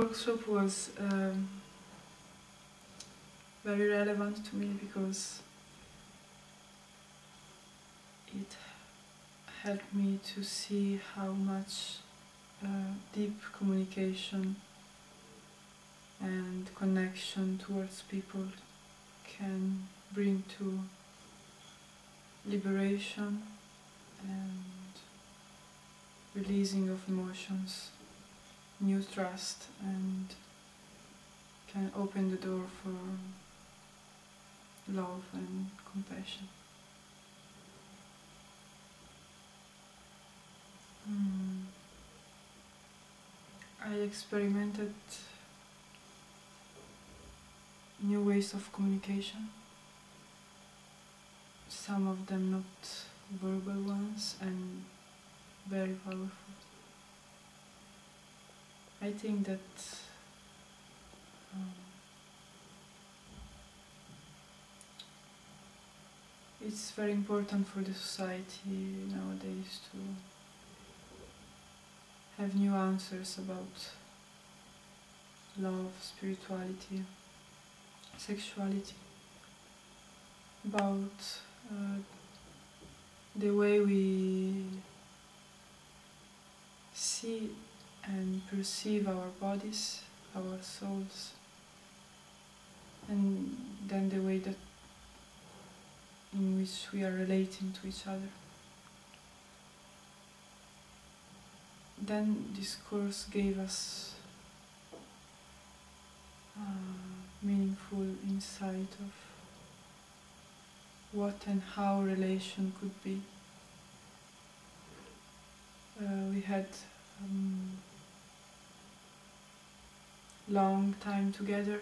workshop was um, very relevant to me because it helped me to see how much uh, deep communication and connection towards people can bring to liberation and releasing of emotions, new trust, and can open the door for love and compassion. Mm. I experimented new ways of communication, some of them not verbal ones and very powerful. I think that um, it's very important for the society nowadays to have new answers about love, spirituality, sexuality, about uh, the way we see and perceive our bodies, our souls, and then the way that in which we are relating to each other. Then this course gave us a meaningful insight of what and how relation could be. Uh, we had um, long time together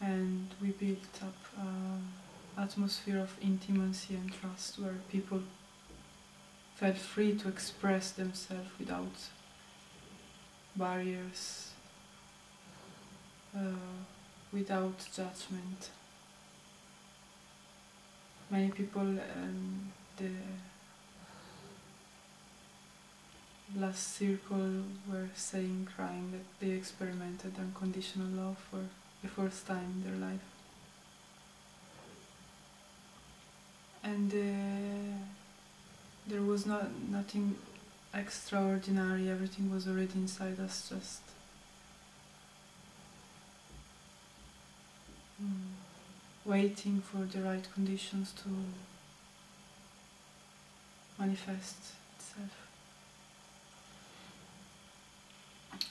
and we built up an atmosphere of intimacy and trust where people felt free to express themselves without barriers, uh, without judgment. Many people um, the last circle were saying, crying, that they experimented unconditional love for the first time in their life. And uh, there was not nothing extraordinary, everything was already inside us, just mm, waiting for the right conditions to manifest itself.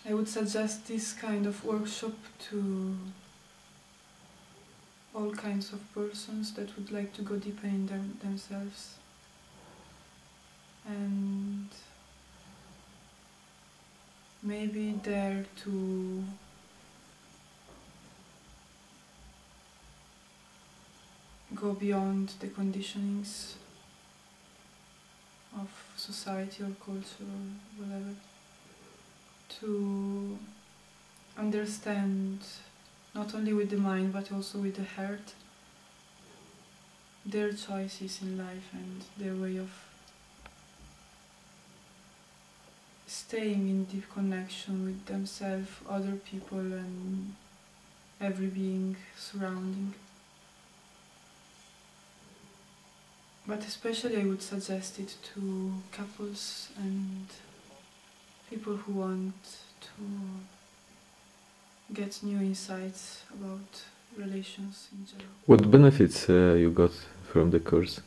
I would suggest this kind of workshop to all kinds of persons that would like to go deeper in them, themselves. And maybe dare to go beyond the conditionings of society or culture or whatever to understand not only with the mind but also with the heart their choices in life and their way of staying in deep connection with themselves, other people and every being surrounding. But especially I would suggest it to couples and people who want to get new insights about relations in general. What benefits uh, you got from the course?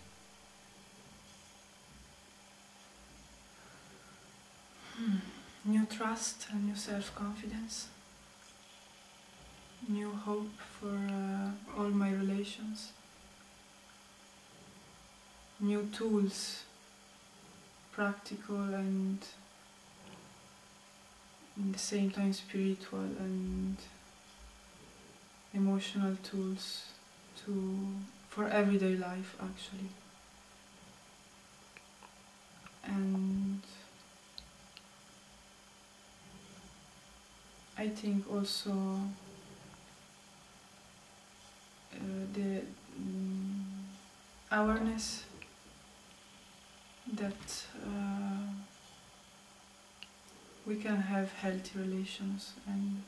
Hmm. New trust and new self-confidence. New hope for uh, all my relations. New tools, practical and at the same time spiritual and emotional tools to for everyday life actually. And I think also uh, the mm, awareness that uh, we can have healthy relations and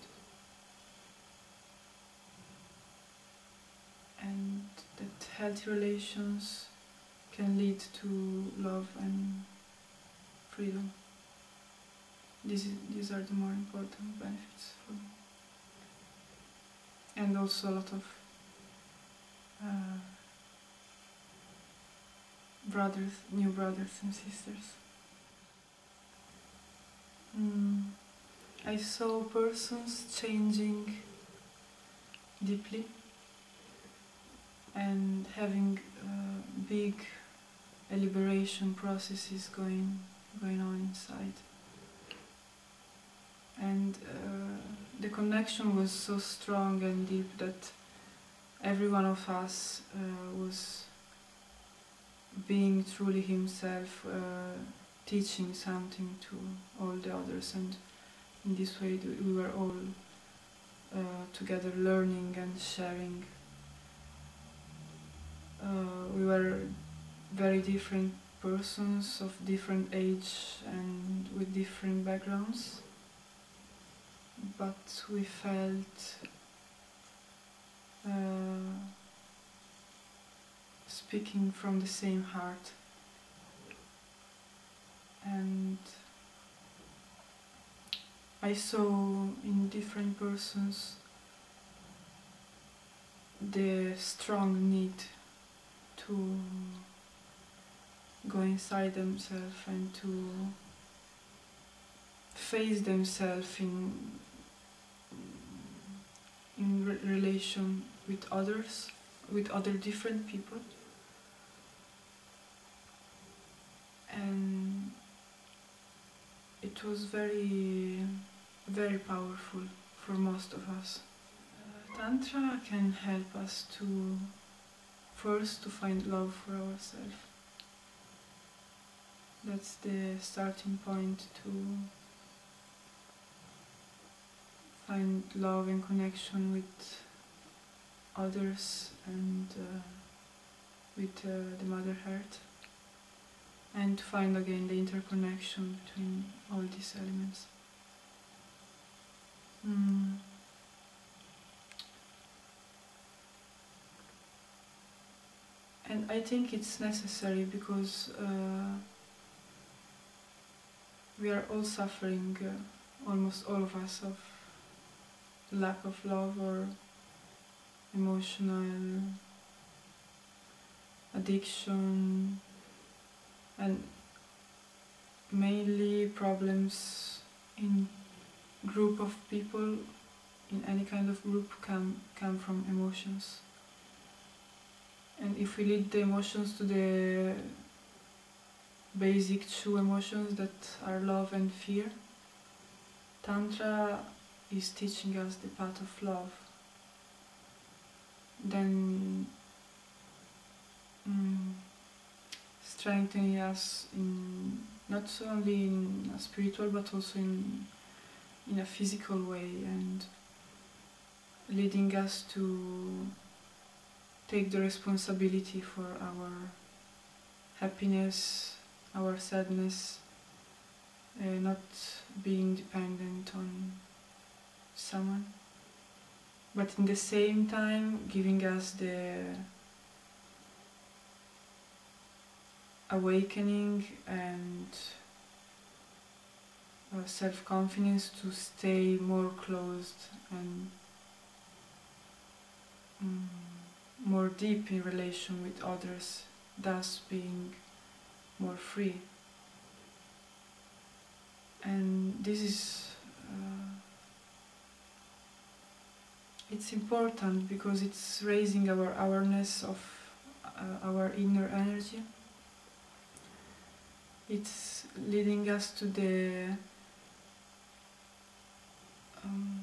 and that healthy relations can lead to love and freedom. These, these are the more important benefits for me. And also a lot of uh, brothers, new brothers and sisters. Mm. I saw persons changing deeply and having uh, big liberation processes going going on inside. And uh, the connection was so strong and deep that every one of us uh, was being truly himself, uh, teaching something to all the others, and in this way we were all uh, together learning and sharing. Uh, we were very different persons of different age and with different backgrounds, but we felt uh, speaking from the same heart. And I saw in different persons the strong need to go inside themselves and to face themselves in in re relation with others, with other different people. And it was very, very powerful for most of us. Uh, Tantra can help us to first to find love for ourselves that's the starting point to find love and connection with others and uh, with uh, the mother heart and to find again the interconnection between all these elements. Mm. And I think it's necessary because uh, we are all suffering, uh, almost all of us, of lack of love or emotional addiction and mainly problems in group of people in any kind of group come come from emotions and if we lead the emotions to the basic two emotions that are love and fear. Tantra is teaching us the path of love. Then mm, strengthening us in not only in a spiritual but also in in a physical way and leading us to take the responsibility for our happiness our sadness, uh, not being dependent on someone, but in the same time giving us the awakening and uh, self-confidence to stay more closed and um, more deep in relation with others, thus being more free. And this is uh, it's important because it's raising our awareness of uh, our inner energy. It's leading us to the um,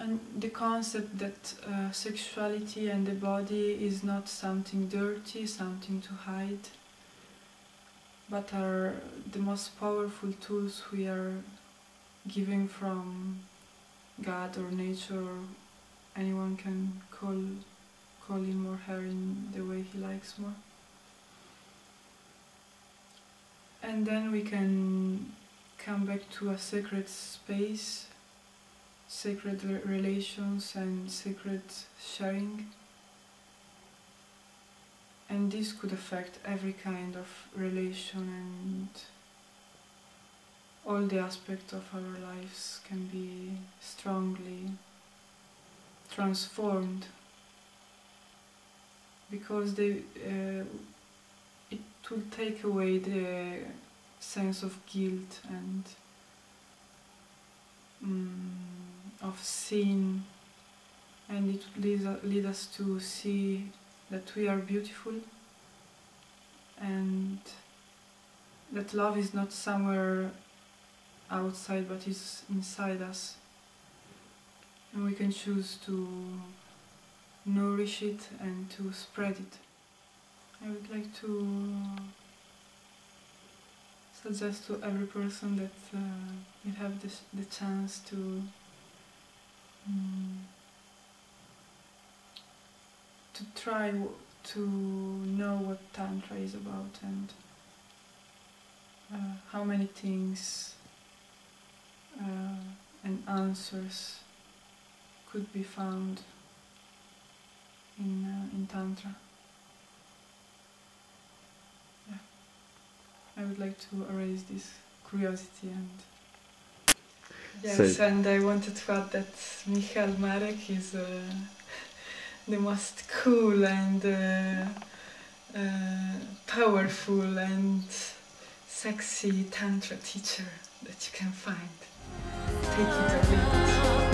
and the concept that uh, sexuality and the body is not something dirty, something to hide, but are the most powerful tools we are giving from God or nature anyone can call call him or her in the way he likes more. And then we can come back to a sacred space, sacred relations, and sacred sharing. And this could affect every kind of relation and all the aspects of our lives can be strongly transformed because they uh, will take away the sense of guilt and mm, of sin. And it would lead us to see that we are beautiful. And that love is not somewhere outside but is inside us. And we can choose to nourish it and to spread it. I would like to suggest to every person that uh, you have this, the chance to um, to try to know what tantra is about and uh, how many things uh, and answers could be found in uh, in tantra. I would like to erase this curiosity and yes, Say- and I wanted to add that Michal Marek is uh, the most cool and uh, uh, powerful and sexy tantra teacher that you can find. Take it or leave it.